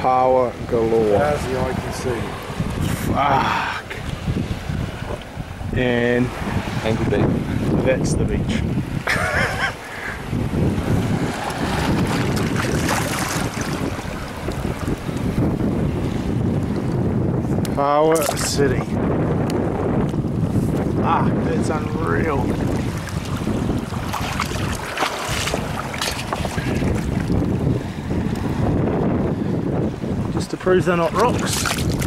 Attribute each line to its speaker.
Speaker 1: paua galore.
Speaker 2: As the eye can see.
Speaker 1: Fuck. And
Speaker 3: Angry Beat.
Speaker 1: that's the beach. Paua City. Ah, that's unreal. To prove they're not rocks.